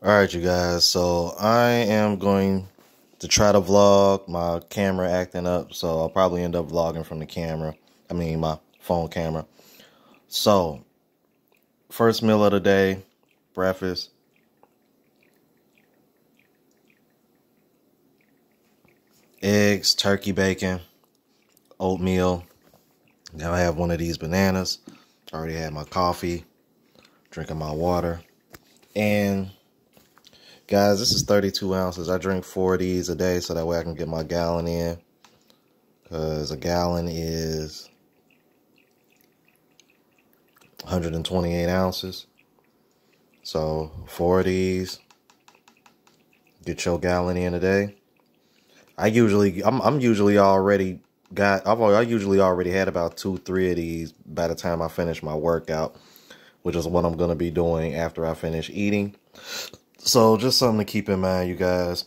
All right, you guys. So I am going to try to vlog my camera acting up. So I'll probably end up vlogging from the camera. I mean, my phone camera. So, first meal of the day, breakfast. Eggs, turkey bacon, oatmeal. Now I have one of these bananas. Already had my coffee, drinking my water. And Guys, this is 32 ounces. I drink four of these a day so that way I can get my gallon in. Because a gallon is 128 ounces. So four of these. Get your gallon in a day. I usually, I'm, I'm usually already got, I've I usually already had about two, three of these by the time I finish my workout, which is what I'm going to be doing after I finish eating. So just something to keep in mind, you guys.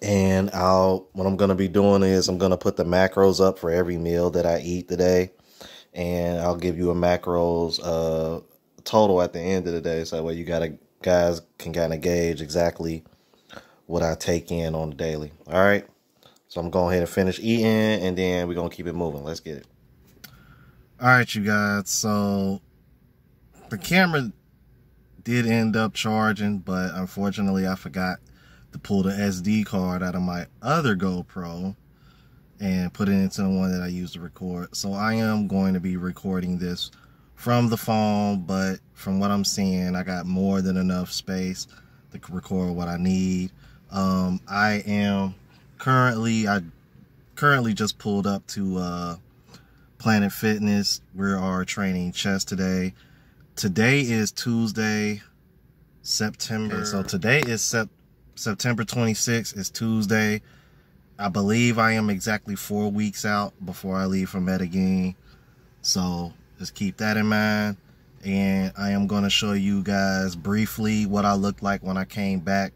And I'll what I'm gonna be doing is I'm gonna put the macros up for every meal that I eat today, and I'll give you a macros uh total at the end of the day, so that way you gotta guys can kind of gauge exactly what I take in on the daily. All right. So I'm going ahead and finish eating, and then we're gonna keep it moving. Let's get it. All right, you guys. So the camera did end up charging, but unfortunately I forgot to pull the SD card out of my other GoPro and put it into the one that I used to record. So I am going to be recording this from the phone, but from what I'm seeing, I got more than enough space to record what I need. Um, I am currently, I currently just pulled up to uh, Planet Fitness. We are training chest today today is Tuesday, September. Okay, so today is sep September 26th. It's Tuesday. I believe I am exactly four weeks out before I leave for Medellin. So just keep that in mind. And I am going to show you guys briefly what I looked like when I came back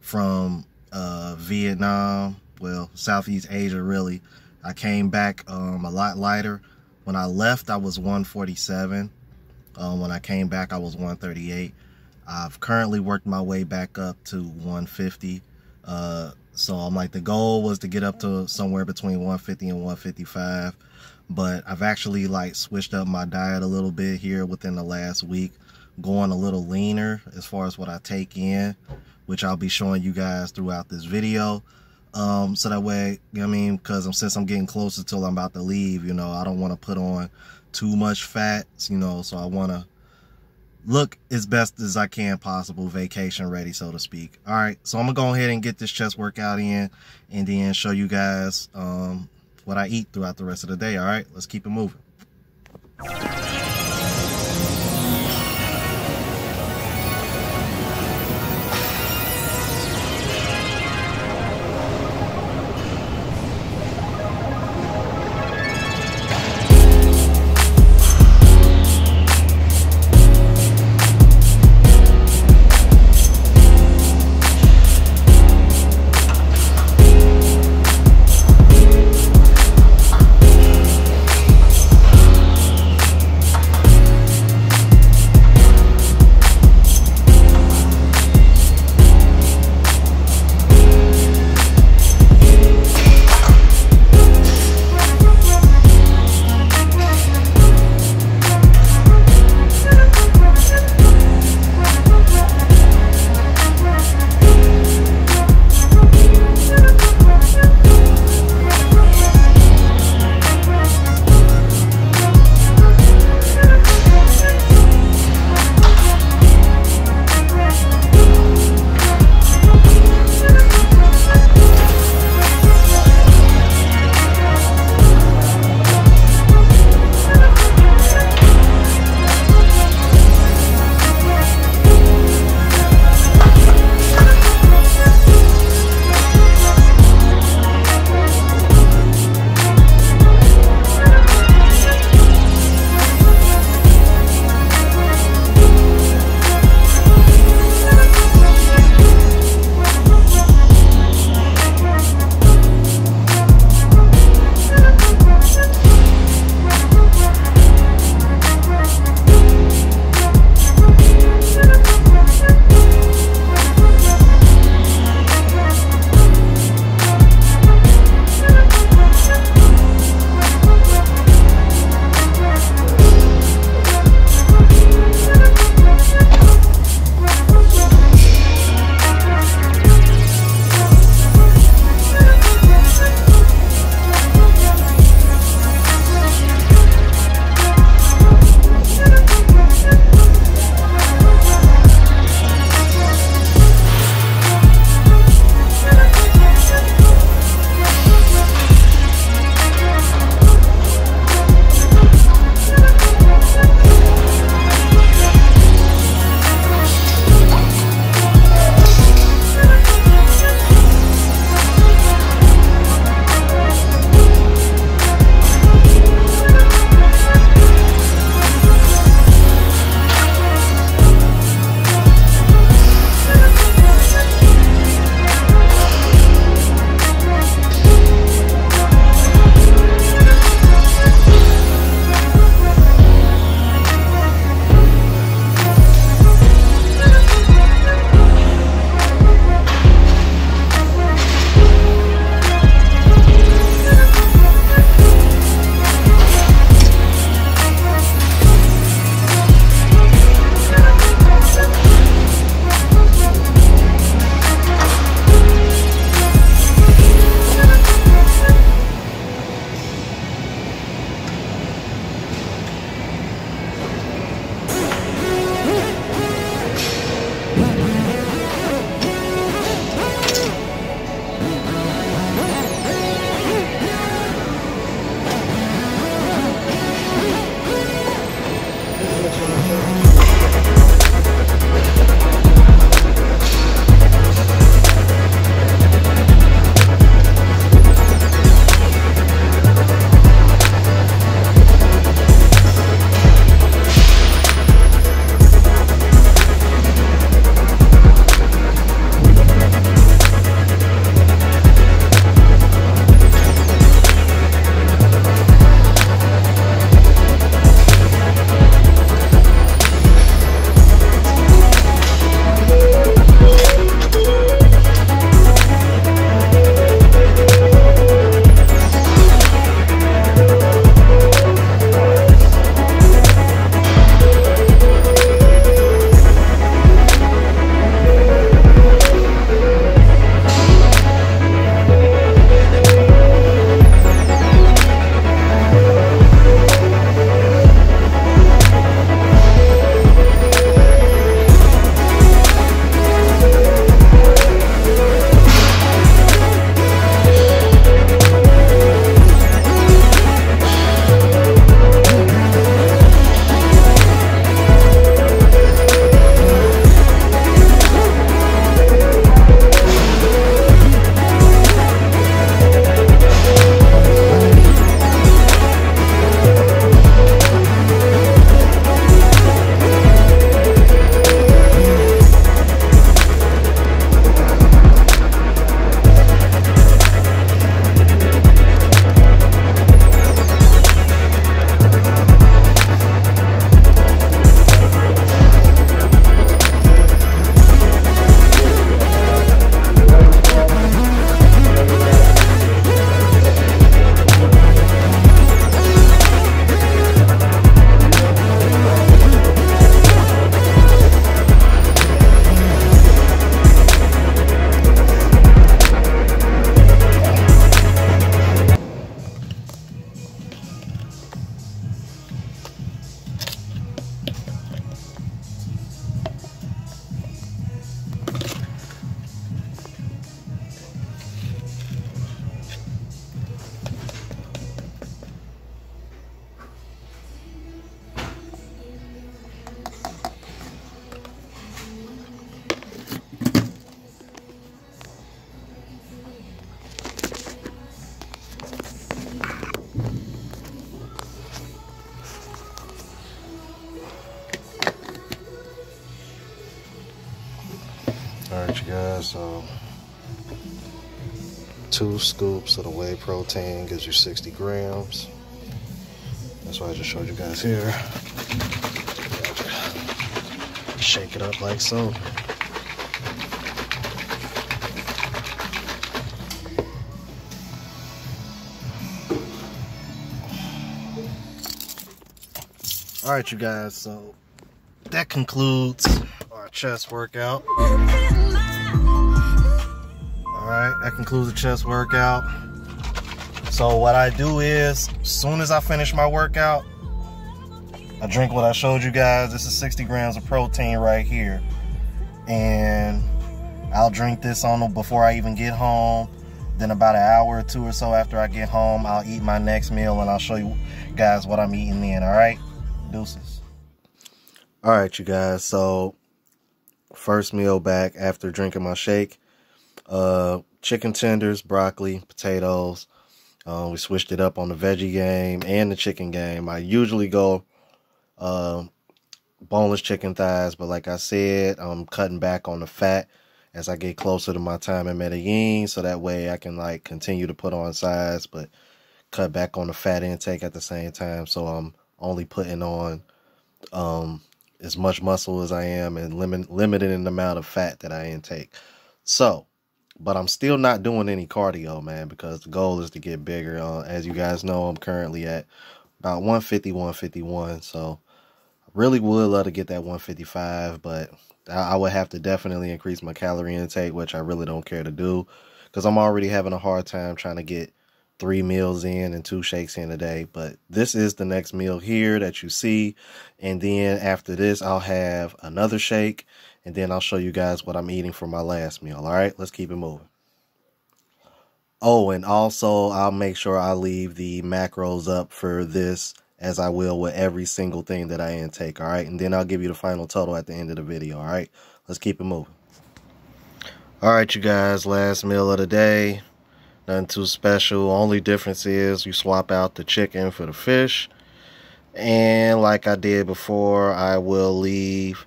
from uh, Vietnam. Well, Southeast Asia, really. I came back um, a lot lighter. When I left, I was 147. Um, when I came back, I was 138. I've currently worked my way back up to 150. Uh, so I'm like, the goal was to get up to somewhere between 150 and 155. But I've actually like switched up my diet a little bit here within the last week, going a little leaner as far as what I take in, which I'll be showing you guys throughout this video. Um, so that way, you know I mean, because I'm since I'm getting closer till I'm about to leave, you know, I don't want to put on too much fat, you know, so I want to look as best as I can possible, vacation ready, so to speak. All right, so I'm to go ahead and get this chest workout in and then show you guys um, what I eat throughout the rest of the day. All right, let's keep it moving. Alright, you guys, so two scoops of the whey protein gives you 60 grams. That's why I just showed you guys here. Shake it up like so. All right, you guys, so that concludes our chest workout. All right, that concludes the chest workout. So what I do is, as soon as I finish my workout, I drink what I showed you guys. This is 60 grams of protein right here. And I'll drink this on before I even get home. Then about an hour or two or so after I get home, I'll eat my next meal and I'll show you guys what I'm eating then, all right? Deuces. All right, you guys. So first meal back after drinking my shake. Uh, chicken tenders, broccoli, potatoes. Uh, we switched it up on the veggie game and the chicken game. I usually go uh, boneless chicken thighs, but like I said, I'm cutting back on the fat as I get closer to my time in Medellin, so that way I can like continue to put on size, but cut back on the fat intake at the same time. So I'm only putting on um, as much muscle as I am and limit, limiting the amount of fat that I intake. So, but I'm still not doing any cardio, man, because the goal is to get bigger. Uh, as you guys know, I'm currently at about 150, 151. So, I really would love to get that 155, but I, I would have to definitely increase my calorie intake, which I really don't care to do because I'm already having a hard time trying to get three meals in and two shakes in a day. But this is the next meal here that you see. And then after this, I'll have another shake. And then I'll show you guys what I'm eating for my last meal. All right, let's keep it moving. Oh, and also I'll make sure I leave the macros up for this as I will with every single thing that I intake. All right, and then I'll give you the final total at the end of the video. All right, let's keep it moving. All right, you guys, last meal of the day. Nothing too special. Only difference is you swap out the chicken for the fish. And like I did before, I will leave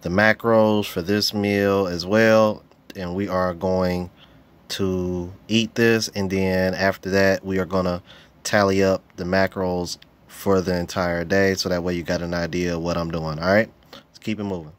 the macros for this meal as well. And we are going to eat this. And then after that, we are going to tally up the macros for the entire day. So that way you got an idea of what I'm doing. All right, let's keep it moving.